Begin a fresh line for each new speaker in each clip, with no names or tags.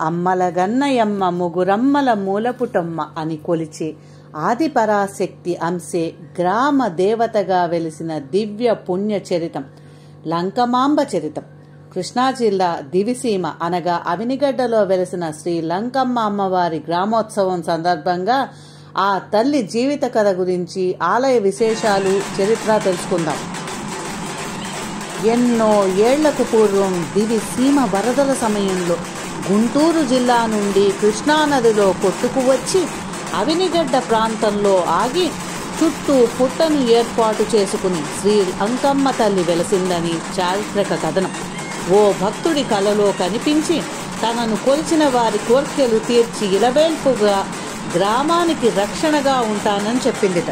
అమ్మలగన్నయమ్మ ముగురమ్మల మూలపుటమ్మ అని కొలిచే ఆదిపరాశక్తి అంశే గ్రామ దేవతగా వెలిసిన దివ్య పుణ్య చరితం లంకమాంబ చరితం. కృష్ణా జిల్లా దివిసీమ అనగా అవినిగడ్డలో వెలిసిన శ్రీ లంకమ్మ అమ్మవారి గ్రామోత్సవం సందర్భంగా ఆ తల్లి జీవిత కథ గురించి ఆలయ విశేషాలు చరిత్ర తెలుసుకుందాం. ఎన్నో ఏళ్ళకు పూర్వం దివి సీమ వరదల సమయంలో గుంటూరు జిల్లా నుండి కృష్ణానదిలో కొట్టుకు వచ్చి అవినిగడ్డ ప్రాంతంలో ఆగి చుట్టూ పుట్టను ఏర్పాటు చేసుకుని శ్రీ అంకమ్మ తల్లి వెలసిందని చారిత్రక కథనం. ఓ భక్తుడి కలలో కనిపించి తనను కొలిచిన వారి కోర్కెలు తీర్చి ఇలవేల్పుగా గ్రామానికి రక్షణగా ఉంటానని చెప్పిందిట.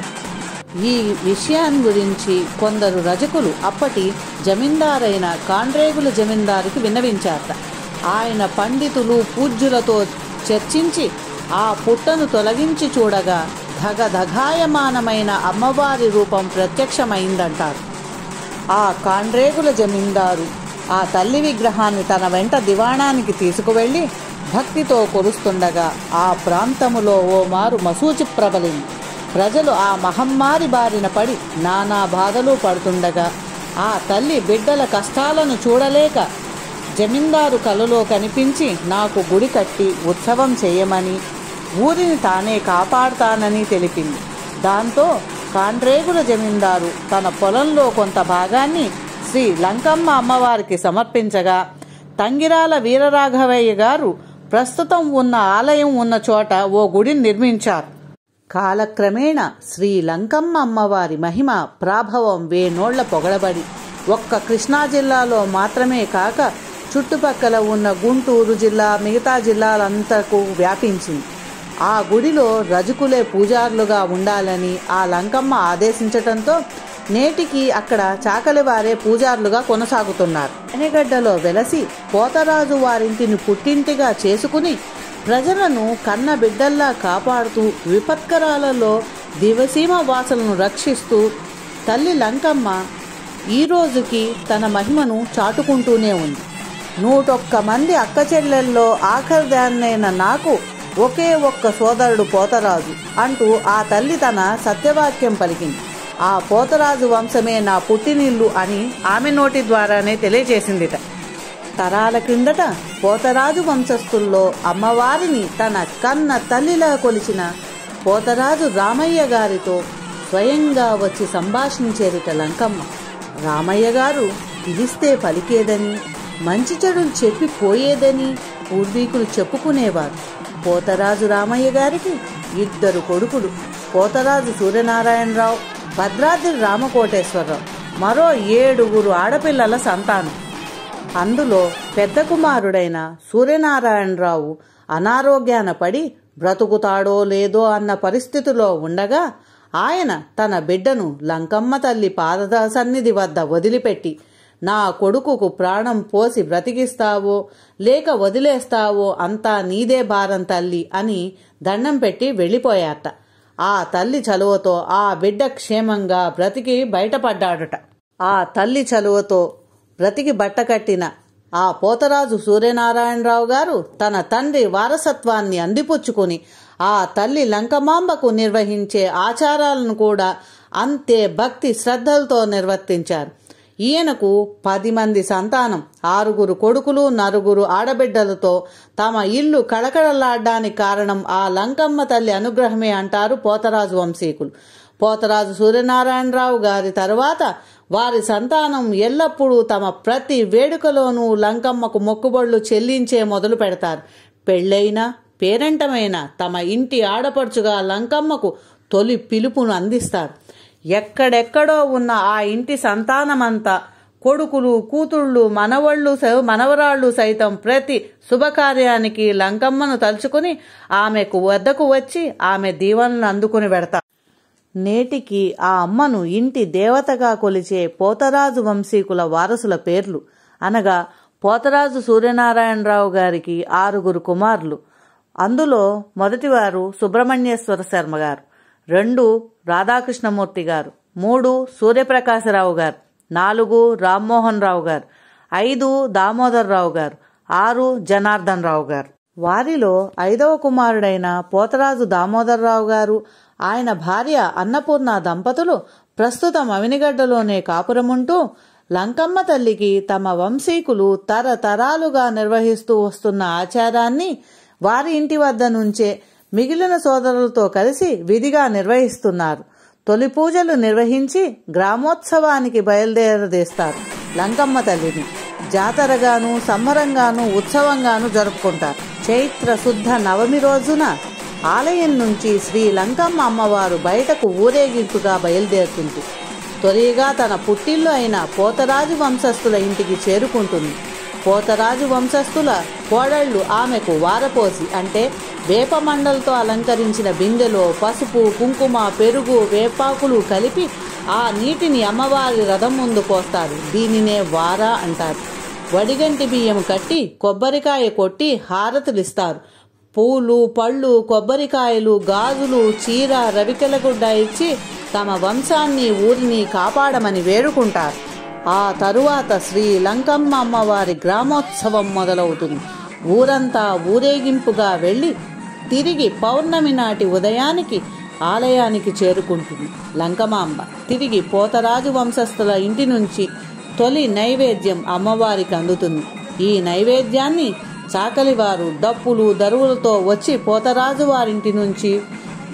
ఈ విషయాన్ని గురించి కొందరు రజకులు అప్పటి జమీందారైన కాండ్రేగుల జమీందారుకి విన్నవించారట. ఆయన పండితులు పూజ్యులతో చర్చించి ఆ పుట్టను తొలగించి చూడగా ధగధగాయమానమైన అమ్మవారి రూపం ప్రత్యక్షమైందంటారు. ఆ కాండ్రేగుల జమీందారు ఆ తల్లి విగ్రహాన్ని తన వెంట దివాణానికి తీసుకువెళ్ళి భక్తితో కొలుస్తుండగా ఆ ప్రాంతములో ఓ మారు మసూచి ప్రబలింది. ప్రజలు ఆ మహమ్మారి బారిన పడి నానా బాధలు పడుతుండగా ఆ తల్లి బిడ్డల కష్టాలను చూడలేక జమీందారు కలలో కనిపించి నాకు గుడి కట్టి ఉత్సవం చేయమని ఊరిని తానే కాపాడుతానని తెలిపింది. దాంతో కాండ్రేగుల జమీందారు తన పొలంలో కొంత భాగాన్ని శ్రీ లంకమ్మ అమ్మవారికి సమర్పించగా తంగిరాల వీరరాఘవయ్య గారు ప్రస్తుతం ఉన్న ఆలయం ఉన్న చోట ఓ గుడిని నిర్మించారు. కాలక్రమేణా శ్రీ లంకమ్మ అమ్మవారి మహిమ ప్రాభవం వేనోళ్ళ పొగడబడి ఒక్క కృష్ణా జిల్లాలో మాత్రమే కాక చుట్టుపక్కల ఉన్న గుంటూరు జిల్లా మిగతా జిల్లాలంతకు వ్యాపించింది. ఆ గుడిలో రజకులే పూజారులుగా ఉండాలని ఆ లంకమ్మ ఆదేశించటంతో నేటికి అక్కడ చాకలివారే పూజారులుగా కొనసాగుతున్నారు. ఎనగడ్డలో వెలసి పోతరాజు వారింటిని పుట్టింటిగా చేసుకుని ప్రజలను కన్న బిడ్డల్లా కాపాడుతూ విపత్కరాలలో దివసీమ వాసులను రక్షిస్తూ తల్లి లంకమ్మ ఈ రోజుకి తన మహిమను చాటుకుంటూనే ఉంది. నూటొక్క మంది అక్క చెల్లెల్లో ఆఖరిదాన్నైన నాకు ఒకే ఒక్క సోదరుడు పోతరాజు అంటూ ఆ తల్లి తన సత్యవాక్యం పలికింది. ఆ పోతరాజు వంశమే నా పుట్టినిల్లు అని ఆమె నోటి ద్వారానే తెలియజేసిందిట. తరాల క్రిందట పోతరాజు వంశస్థుల్లో అమ్మవారిని తన కన్న తల్లిలా కొలిచిన పోతరాజు రామయ్య గారితో స్వయంగా వచ్చి సంభాషించేరిట లంకమ్మ. రామయ్య గారు పిలిస్తే పలికేదని మంచి చెడులు చెప్పి పోయేదని పూర్వీకులు చెప్పుకునేవారు. పోతరాజు రామయ్య గారికి ఇద్దరు కొడుకులు. పోతరాజు సూర్యనారాయణరావు భద్రాద్రి రామకోటేశ్వరరావు. మరో ఏడుగురు ఆడపిల్లల సంతానం. అందులో పెద్ద కుమారుడైన సూర్యనారాయణరావు అనారోగ్యాన పడి బ్రతుకుతాడో లేదో అన్న పరిస్థితిలో ఉండగా ఆయన తన బిడ్డను లంకమ్మ తల్లి పాద సన్నిధి వద్ద వదిలిపెట్టి నా కొడుకుకు ప్రాణం పోసి బ్రతికిస్తావో లేక వదిలేస్తావో అంతా నీదే భారం తల్లి అని దండం పెట్టి వెళ్ళిపోయాట. ఆ తల్లి చలువతో ఆ బిడ్డ క్షేమంగా బ్రతికి బయటపడ్డాడట. ఆ తల్లి చలువతో బ్రతికి బట్టకట్టిన ఆ పోతరాజు సూర్యనారాయణరావు గారు తన తండ్రి వారసత్వాన్ని అందిపుచ్చుకుని ఆ తల్లి లంకమాంబకు నిర్వహించే ఆచారాలను కూడా అంతే భక్తి శ్రద్ధలతో నిర్వర్తించారు. ఈయనకు పది మంది సంతానం. ఆరుగురు కొడుకులు నలుగురు ఆడబిడ్డలతో తమ ఇల్లు కళకళలాడ్డానికి కారణం ఆ లంకమ్మ తల్లి అనుగ్రహమే అంటారు పోతరాజు వంశీకులు. పోతరాజు సూర్యనారాయణరావు గారి తర్వాత వారి సంతానం ఎల్లప్పుడూ తమ ప్రతి వేడుకలోనూ లంకమ్మకు మొక్కుబడులు చెల్లించే మొదలు పెడతారు. పెళ్ళైనా పేరంటమైన తమ ఇంటి ఆడపడుచుగా లంకమ్మకు తొలి పిలుపును అందిస్తారు. ఎక్కడెక్కడో ఉన్న ఆ ఇంటి సంతానమంతా కొడుకులు కూతుళ్ళు మనవళ్ళు మనవరాళ్ళు సైతం ప్రతి శుభకార్యానికి లంకమ్మను తలుచుకుని ఆమెకు వద్దకు వచ్చి ఆమె దీవెనలు అందుకుని పెడతా. నేటికి ఆ అమ్మను ఇంటి దేవతగా కొలిచే పోతరాజు వంశీకుల వారసుల పేర్లు. అనగా పోతరాజు సూర్యనారాయణరావు గారికి ఆరుగురు కుమారులు. అందులో మొదటివారు సుబ్రహ్మణ్యేశ్వర శర్మ గారు. రెండు రాధాకృష్ణమూర్తి గారు మూడు సూర్యప్రకాశరావు గారు నాలుగు రామ్మోహన్ రావు గారు ఐదు దామోదర్ రావు గారు ఆరు జనార్దన్ రావు గారు. వారిలో ఐదవ కుమారుడైన పోతరాజు దామోదరరావు గారు ఆయన భార్య అన్నపూర్ణ దంపతులు ప్రస్తుతం అవినిగడ్డలోనే కాపురముంటూ లంకమ్మ తల్లికి తమ వంశీకులు తరతరాలుగా నిర్వహిస్తూ వస్తున్న ఆచారాన్ని వారి ఇంటి వద్ద నుంచే మిగిలిన సోదరులతో కలిసి విధిగా నిర్వహిస్తున్నారు. తొలి పూజలు నిర్వహించి గ్రామోత్సవానికి బయలుదేరదీస్తారు. లంకమ్మ తల్లిని జాతరగాను సంబరంగాను ఉత్సవంగాను జరుపుకుంటారు. చైత్ర శుద్ధ నవమి రోజున ఆలయం నుంచి శ్రీ లంకమ్మ అమ్మవారు బయటకు ఊరేగింపుగా బయలుదేరుతుంది. తొలిగా తన పుట్టిల్లు అయిన పోతరాజు వంశస్థుల ఇంటికి చేరుకుంటుంది. పోతరాజు వంశస్థుల కోడళ్ళు ఆమెకు వారపోసి అంటే వేపమండలతో అలంకరించిన బిందెలో పసుపు కుంకుమ పెరుగు వేపాకులు కలిపి ఆ నీటిని అమ్మవారి రథం ముందు పోస్తారు. దీనినే వార అంటారు. వడిగంటి బియ్యం కట్టి కొబ్బరికాయ కొట్టి హారతులిస్తారు. పూలు పళ్ళు కొబ్బరికాయలు గాజులు చీర రవికెలగుడ్డ ఇచ్చి తమ వంశాన్ని ఊరిని కాపాడమని వేడుకుంటారు. ఆ తరువాత శ్రీ లంకమ్మ అమ్మవారి గ్రామోత్సవం మొదలవుతుంది. ఊరంతా ఊరేగింపుగా వెళ్ళి తిరిగి పౌర్ణమి నాటి ఉదయానికి ఆలయానికి చేరుకుంటుంది. లంకమాంబ. తిరిగి పోతరాజు వంశస్థుల ఇంటి నుంచి తొలి నైవేద్యం అమ్మవారికి అందుతుంది. ఈ నైవేద్యాన్ని చాకలివారు డప్పులు దరువులతో వచ్చి పోతరాజు వారింటి నుంచి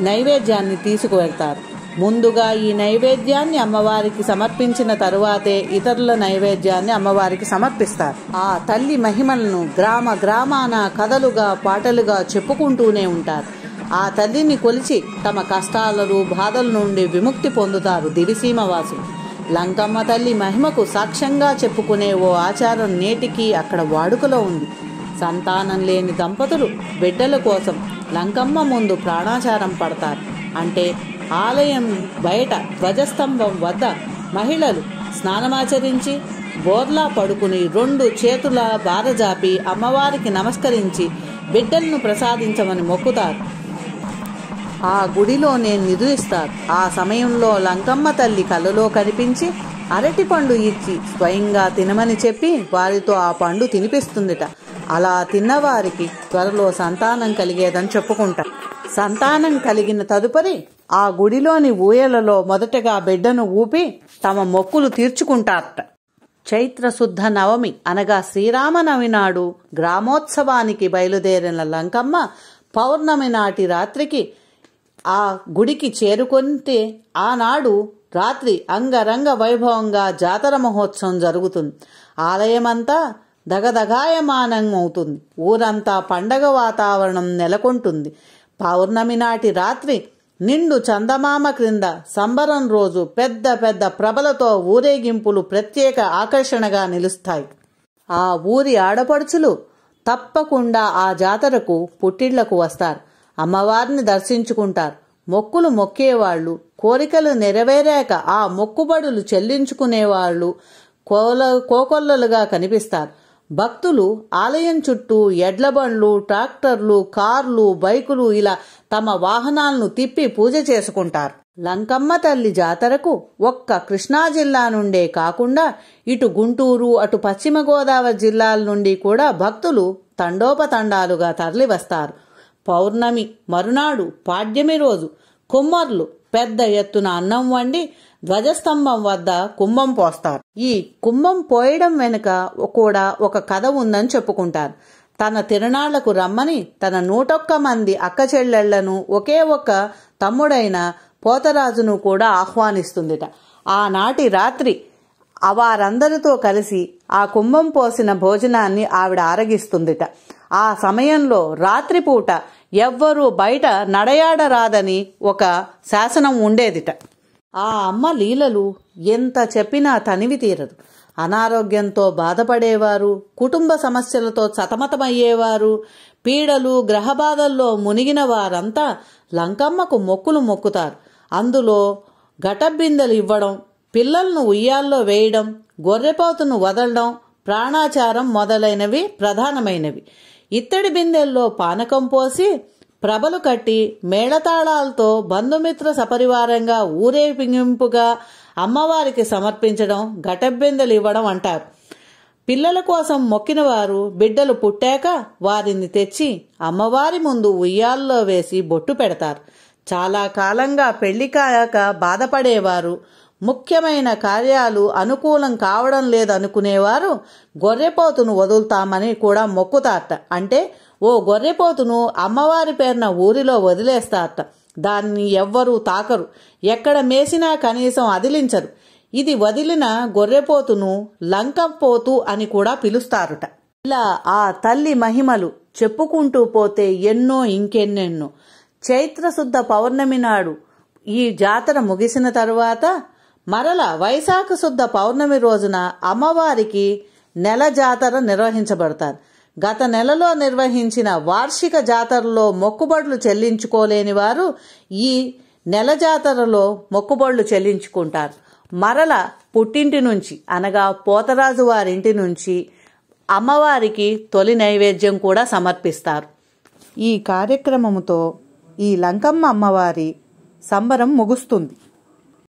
నైవేద్యాన్ని తీసుకువెళ్తారు. ముందుగా ఈ నైవేద్యాన్ని అమ్మవారికి సమర్పించిన తరువాతే ఇతరుల నైవేద్యాన్ని అమ్మవారికి సమర్పిస్తారు. ఆ తల్లి మహిమలను గ్రామ గ్రామాన కథలుగా పాటలుగా చెప్పుకుంటూనే ఉంటారు. ఆ తల్లిని కొలిచి తమ కష్టాలను బాధల నుండి విముక్తి పొందుతారు దివిసీమవాసులు లంకమ్మ తల్లి మహిమకు సాక్ష్యంగా చెప్పుకునే ఓ ఆచారం నేటికి అక్కడ వాడుకలో ఉంది. సంతానం లేని దంపతులు బిడ్డల కోసం లంకమ్మ ముందు ప్రాణాచారం పడతారు. అంటే ఆలయం బయట ధ్వజస్తంభం వద్ద మహిళలు స్నానమాచరించి బోర్లా పడుకుని రెండు చేతుల బారజాపి అమ్మవారికి నమస్కరించి బిడ్డలను ప్రసాదించమని మొక్కుతారు. ఆ గుడిలోనే నిధులిస్తారు ఆ సమయంలో లంకమ్మ తల్లి కలలో కనిపించి అరటి పండు ఇచ్చి స్వయంగా తినమని చెప్పి వారితో ఆ పండు తినిపిస్తుందిట. అలా తిన్నవారికి త్వరలో సంతానం కలిగేదని చెప్పుకుంటారు సంతానం కలిగిన తదుపరి ఆ గుడిలోని ఊయలలో మొదటగా బిడ్డను ఊపి తమ మొక్కులు తీర్చుకుంటారట. చైత్రశుద్ధ నవమి అనగా శ్రీరామనవమి నాడు గ్రామోత్సవానికి బయలుదేరిన లంకమ్మ పౌర్ణమి నాటి రాత్రికి ఆ గుడికి చేరుకుంటే ఆనాడు రాత్రి అంగరంగ వైభవంగా జాతర మహోత్సవం జరుగుతుంది. ఆలయమంతా దగదగాయమానమవుతుంది ఊరంతా పండగ వాతావరణం నెలకొంటుంది. పౌర్ణమి నాటి రాత్రి నిండు చందమామ క్రింద సంబరం రోజు పెద్ద పెద్ద ప్రభలతో ఊరేగింపులు ప్రత్యేక ఆకర్షణగా నిలుస్తాయి. ఆ ఊరి ఆడపడుచులు తప్పకుండా ఆ జాతరకు పుట్టిళ్ళకు వస్తారు. అమ్మవారిని దర్శించుకుంటారు. మొక్కులు మొక్కేవాళ్ళు కోరికలు నెరవేరాక ఆ మొక్కుబడులు చెల్లించుకునేవాళ్ళు కోల కోకొల్లలుగా కనిపిస్తారు. భక్తులు ఆలయం చుట్టూ ఎడ్లబండ్లు ట్రాక్టర్లు కార్లు బైకులు ఇలా తమ వాహనాలను తిప్పి పూజ చేసుకుంటారు. లంకమ్మ తల్లి జాతరకు ఒక్క కృష్ణా జిల్లా నుండే కాకుండా ఇటు గుంటూరు అటు పశ్చిమ గోదావరి జిల్లాల నుండి కూడా భక్తులు తండోపతండాలుగా తరలివస్తారు. పౌర్ణమి మరునాడు పాడ్యమి రోజు కుమ్మర్లు పెద్ద ఎత్తున అన్నం వండి ధ్వజస్తంభం వద్ద కుంభం పోస్తారు. ఈ కుంభం పోయడం వెనుక కూడా ఒక కథ ఉందని చెప్పుకుంటారు. తన తిరునాళ్ళకు రమ్మని తన నూటొక్క మంది అక్క చెల్లెళ్ళను ఒకే ఒక్క తమ్ముడైన పోతరాజును కూడా ఆహ్వానిస్తుందిట. ఆనాటి రాత్రి వారందరితో కలిసి ఆ కుంభం పోసిన భోజనాన్ని ఆవిడ ఆరగిస్తుందిట. ఆ సమయంలో రాత్రిపూట ఎవ్వరూ బయట నడయాడరాదని ఒక శాసనం ఉండేదిట. ఆ అమ్మ లీలలు ఎంత చెప్పినా తనివి తీరదు. అనారోగ్యంతో బాధపడేవారు కుటుంబ సమస్యలతో సతమతమయ్యేవారు పీడలు గ్రహబాధల్లో మునిగిన వారంతా లంకమ్మకు మొక్కులు మొక్కుతారు. అందులో ఘటబిందెలు ఇవ్వడం పిల్లలను ఉయ్యాల్లో వేయడం గొర్రెపోతును వదలడం ప్రాణాచారం మొదలైనవి ప్రధానమైనవి. ఇత్తడి బిందెల్లో పానకం పోసి ప్రభలు కట్టి మేళతాళాలతో బంధుమిత్ర సపరివారంగా ఊరేగింపుగా అమ్మవారికి సమర్పించడం ఘటబిందెలు ఇవ్వడం అంటారు. పిల్లల కోసం మొక్కిన వారు బిడ్డలు పుట్టాక వారిని తెచ్చి అమ్మవారి ముందు ఉయ్యాల్లో వేసి బొట్టు పెడతారు. చాలా కాలంగా పెళ్ళి కాయాక బాధపడేవారు. ముఖ్యమైన కార్యాలు అనుకూలం కావడం లేదనుకునేవారు గొర్రెపోతును వదులుతామని కూడా మొక్కుతారట. అంటే ఓ గొర్రెపోతును అమ్మవారి పేరున ఊరిలో వదిలేస్తారట. దాన్ని ఎవ్వరూ తాకరు. ఎక్కడ మేసినా కనీసం అదిలించరు. ఇది వదిలిన గొర్రెపోతును లంకపోతు అని కూడా పిలుస్తారుట. ఇలా ఆ తల్లి మహిమలు చెప్పుకుంటూ పోతే ఎన్నో ఇంకెన్నెన్నో. చైత్రశుద్ధ పౌర్ణమి నాడు ఈ జాతర ముగిసిన తరువాత మరల వైశాఖ శుద్ధ పౌర్ణమి రోజున అమ్మవారికి నెల జాతర నిర్వహించబడతారు. గత నెలలో నిర్వహించిన వార్షిక జాతరలో మొక్కుబడులు చెల్లించుకోలేని వారు ఈ నెల జాతరలో మొక్కుబడులు చెల్లించుకుంటారు. మరల పుట్టింటి నుంచి అనగా పోతరాజు వారింటి నుంచి అమ్మవారికి తొలి నైవేద్యం కూడా సమర్పిస్తారు. ఈ కార్యక్రమముతో ఈ లంకమ్మ అమ్మవారి సంబరం ముగుస్తుంది.